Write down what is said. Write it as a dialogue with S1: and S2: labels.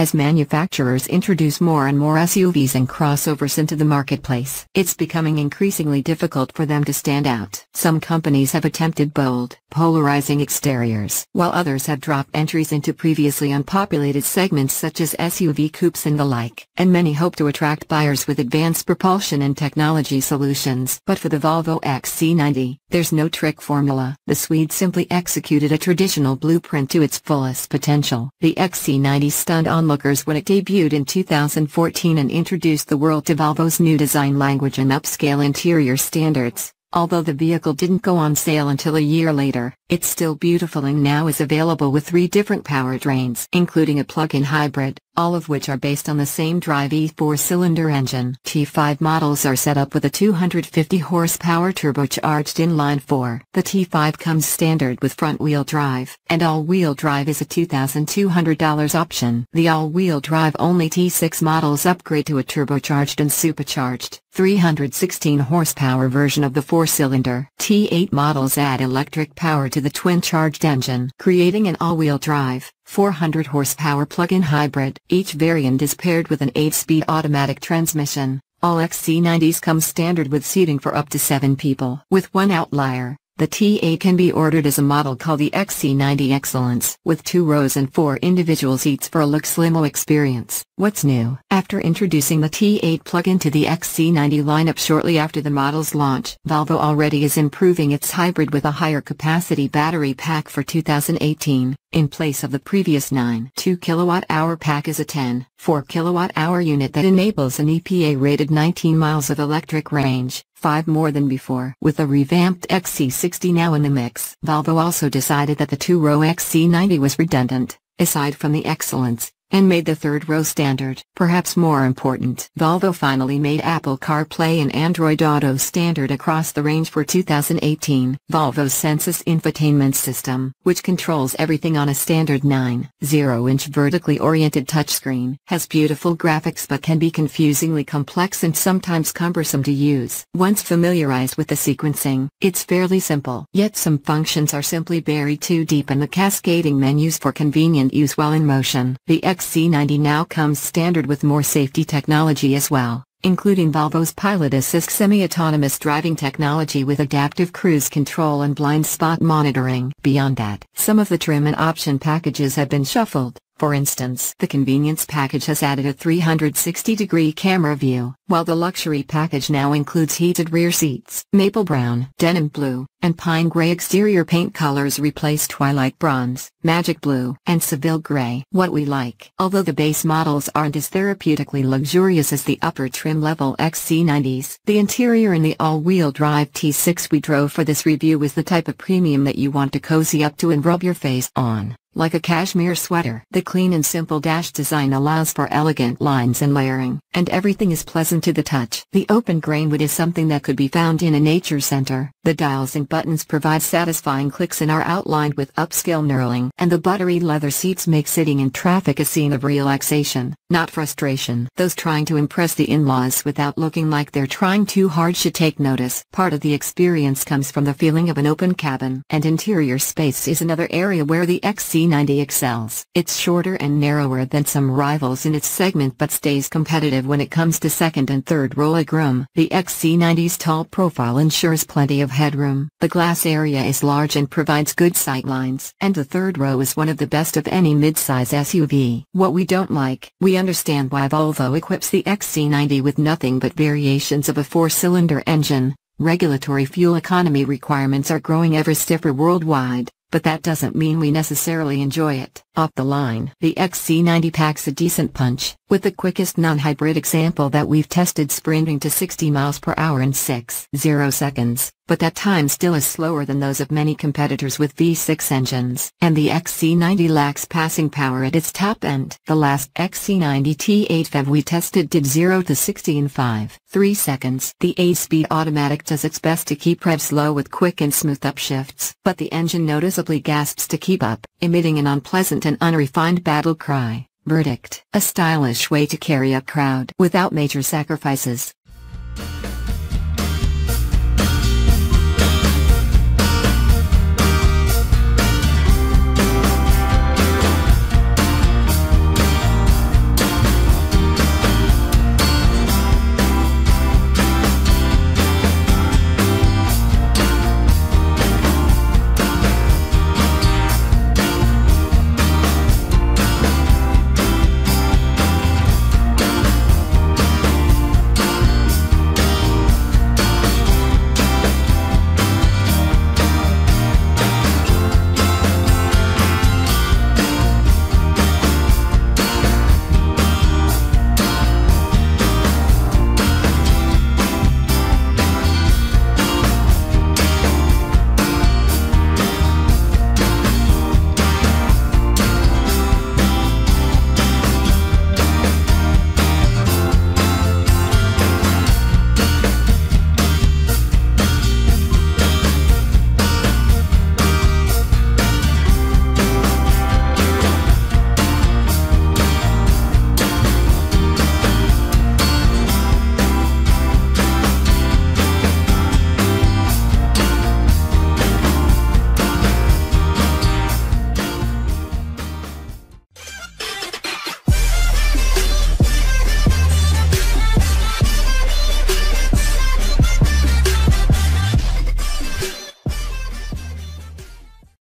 S1: As manufacturers introduce more and more SUVs and crossovers into the marketplace, it's becoming increasingly difficult for them to stand out. Some companies have attempted bold, polarizing exteriors, while others have dropped entries into previously unpopulated segments such as SUV coupes and the like. And many hope to attract buyers with advanced propulsion and technology solutions. But for the Volvo XC90, there's no trick formula. The Swede simply executed a traditional blueprint to its fullest potential. The XC90 stunned onlookers when it debuted in 2014 and introduced the world to Volvo's new design language and upscale interior standards. Although the vehicle didn't go on sale until a year later, it's still beautiful and now is available with three different powertrains including a plug-in hybrid, all of which are based on the same drive E4-cylinder engine. T5 models are set up with a 250 horsepower turbocharged inline-4. The T5 comes standard with front-wheel drive, and all-wheel drive is a $2,200 option. The all-wheel drive only T6 models upgrade to a turbocharged and supercharged, 316 horsepower version of the four-cylinder. T8 models add electric power to the twin-charged engine, creating an all-wheel drive, 400 horsepower plug-in hybrid. Each variant is paired with an 8-speed automatic transmission. All XC90s come standard with seating for up to 7 people. With one outlier, the T8 can be ordered as a model called the XC90 Excellence, with two rows and four individual seats for a looks limo experience. What's new? After introducing the T8 plug-in to the XC90 lineup shortly after the model's launch, Volvo already is improving its hybrid with a higher capacity battery pack for 2018. In place of the previous 9 2 kilowatt-hour pack is a 10 4 kilowatt-hour unit that enables an EPA-rated 19 miles of electric range, 5 more than before. With a revamped XC60 now in the mix. Volvo also decided that the two-row XC90 was redundant, aside from the excellence, and made the third row standard. Perhaps more important, Volvo finally made Apple CarPlay and Android Auto standard across the range for 2018. Volvo's Sensus infotainment system, which controls everything on a standard 9.0-inch vertically oriented touchscreen, has beautiful graphics but can be confusingly complex and sometimes cumbersome to use. Once familiarized with the sequencing, it's fairly simple. Yet some functions are simply buried too deep in the cascading menus for convenient use while in motion. The XC90 now comes standard with more safety technology as well, including Volvo's Pilot Assist semi-autonomous driving technology with adaptive cruise control and blind spot monitoring. Beyond that, some of the trim and option packages have been shuffled. For instance, the convenience package has added a 360-degree camera view, while the luxury package now includes heated rear seats. Maple brown, denim blue, and pine gray exterior paint colors replace twilight bronze, magic blue, and Seville gray. What we like. Although the base models aren't as therapeutically luxurious as the upper trim level XC90s, the interior in the all-wheel drive T6 we drove for this review is the type of premium that you want to cozy up to and rub your face on like a cashmere sweater. The clean and simple dash design allows for elegant lines and layering, and everything is pleasant to the touch. The open grain wood is something that could be found in a nature center. The dials and buttons provide satisfying clicks and are outlined with upscale knurling. And the buttery leather seats make sitting in traffic a scene of relaxation, not frustration. Those trying to impress the in-laws without looking like they're trying too hard should take notice. Part of the experience comes from the feeling of an open cabin. And interior space is another area where the XC XC90 excels. It's shorter and narrower than some rivals in its segment but stays competitive when it comes to second and third row legroom. The XC90's tall profile ensures plenty of headroom. The glass area is large and provides good sightlines. And the third row is one of the best of any midsize SUV. What we don't like, we understand why Volvo equips the XC90 with nothing but variations of a four-cylinder engine. Regulatory fuel economy requirements are growing ever stiffer worldwide but that doesn't mean we necessarily enjoy it. Off the line, the XC90 packs a decent punch, with the quickest non-hybrid example that we've tested sprinting to 60 miles per hour in 6.0 seconds, but that time still is slower than those of many competitors with V6 engines. And the XC90 lacks passing power at its top end. The last XC90 T8 PHEV we tested did 0 to 60 in 5.3 seconds. The 8-speed automatic does its best to keep revs low with quick and smooth upshifts, but the engine noticeably gasps to keep up, emitting an unpleasant and unrefined battle cry. Verdict. A stylish way to carry a crowd without major sacrifices.